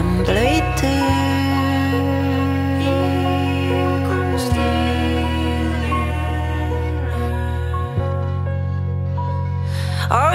and later. Or